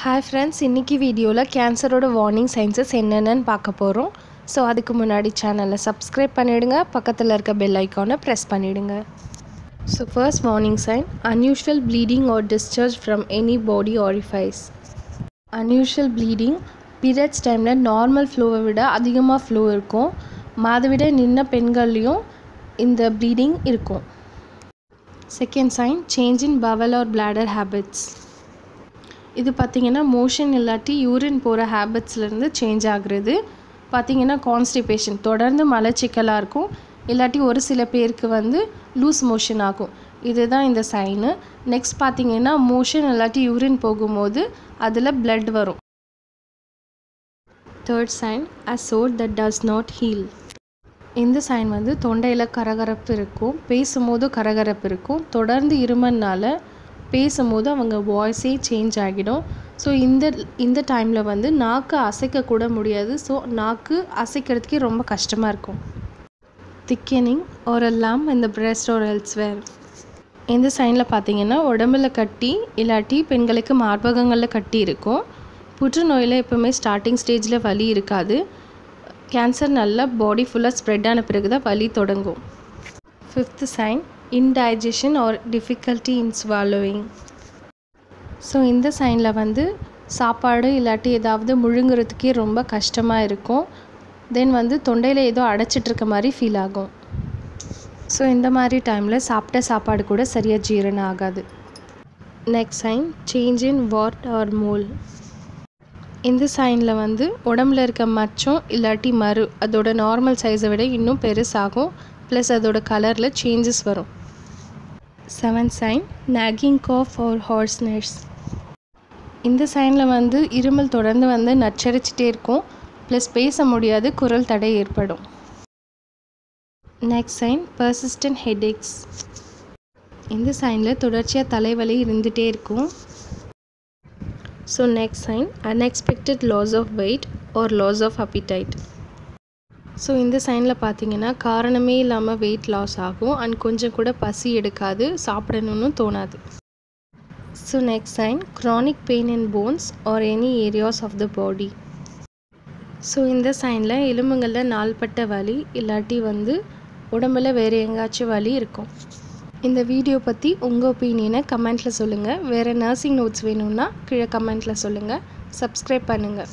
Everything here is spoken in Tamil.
ஹாய் ஃப்ரெண்ட்ஸ் இன்றைக்கி வீடியோவில் கேன்சரோட வார்னிங் சைன்சஸ் என்னென்னு பார்க்க போகிறோம் ஸோ அதுக்கு முன்னாடி சேனலை சப்ஸ்கிரைப் பண்ணிவிடுங்க பக்கத்தில் இருக்க பெல் ஐக்கானை ப்ரெஸ் பண்ணிவிடுங்க so first warning sign unusual bleeding or discharge from any body orifice unusual bleeding periods டைமில் நார்மல் ஃப்ளோவை விட அதிகமாக ஃப்ளோ இருக்கும். மாதவிட நின்ன பெண்கள்லேயும் இந்த ப்ளீடிங் இருக்கும். Second sign change in bowel or bladder habits இது பார்த்திங்கன்னா மோஷன் இல்லாட்டி யூரின் போகிற ஹேபிட்ஸ்லேருந்து சேஞ்ச் ஆகுறது. பார்த்திங்கன்னா கான்ஸ்டிபேஷன் தொடர்ந்து மலச்சிக்கலாக இருக்கும். இல்லாட்டி ஒரு சில பேருக்கு வந்து லூஸ் மோஷன் ஆகும். இதுதான் இந்த சைனு நெக்ஸ்ட் பார்த்திங்கன்னா மோஷன் இல்லாட்டி யூரின் போகும்போது அதில் பிளட் வரும். Third sign a sore that does not heal இந்த சைன் வந்து தொண்டையில் கரகரப்பு இருக்கும். பேசும்போது கரகரப்பு இருக்கும். தொடர்ந்து இருமல்னால பேசும்போது அவங்க வாய்ஸே சேஞ்ச் ஆகிடும். ஸோ இந்த இந்த டைமில் வந்து நாக்கு அசைக்கக்கூட முடியாது. ஸோ நாக்கு அசைக்கிறதுக்கே ரொம்ப கஷ்டமாக இருக்கும். திக்கனிங் ஒரு lam இந்த பிரெஸ்ட் ஓர் elsewhere. இந்த சைனில் பார்த்தீங்கன்னா உடம்புல கட்டி இல்லாட்டி பெண்களுக்கு மார்பகங்களில் கட்டி இருக்கும். புற்றுநோயில் எப்போவுமே ஸ்டார்டிங் ஸ்டேஜில் வலி இருக்காது. கேன்சர் நல்லா பாடி ஃபுல்லாக ஸ்ப்ரெட் ஆன பிறகு தான் வலி தொடங்கும். Fifth sign indigestion or difficulty in swallowing. So இந்த சைனில் வந்து சாப்பாடு இல்லாட்டி ஏதாவது முழுங்குறதுக்கே ரொம்ப கஷ்டமாக இருக்கும். தென் வந்து தொண்டையில் ஏதோ அடைச்சிட்டு இருக்க மாதிரி ஃபீல் ஆகும். ஸோ இந்த மாதிரி டைமில் சாப்பிட்ட சாப்பாடு கூட சரியாக ஜீரணம் ஆகாது. Next sign change in wart or mole இந்த சைனில் வந்து உடம்புல இருக்க மச்சம் இல்லாட்டி மறு அதோட நார்மல் சைஸை விட இன்னும் பெருசாகும். ப்ளஸ் அதோட கலரில் சேஞ்சஸ் வரும். Seven sign nagging cough or nurse இந்த சைனில் வந்து இருமல் தொடர்ந்து வந்து நச்சரிச்சிட்டே இருக்கும். ப்ளஸ் பேச முடியாது குரல் தடை ஏற்படும். நெக்ஸ்ட் சைன் பர்சிஸ்டன்ட் ஹெடேக்ஸ் இந்த சைனில் தொடர்ச்சியாக தலைவலி இருந்துகிட்டே இருக்கும். So next sign unexpected loss of weight or loss of appetite so இந்த சைனில் பார்த்தீங்கன்னா காரணமே இல்லாமல் வெயிட் லாஸ் ஆகும். அண்ட் கொஞ்சம் கூட பசி எடுக்காது சாப்பிடணும்னு தோணாது. So next sign chronic pain in bones or any areas of the body so இந்த சைனில் எலும்புங்களில் நாள்பட்ட வலி இல்லாட்டி வந்து உடம்புல வேறு எங்கேயாச்சும் வலி இருக்கும். இந்த வீடியோ பற்றி உங்கள் ஒப்பீனியனை கமெண்ட்டில் சொல்லுங்கள் வேறு நர்சிங் நோட்ஸ் வேணும்னா கீழே கமெண்ட்டில் சொல்லுங்கள் சப்ஸ்கிரைப் பண்ணுங்கள்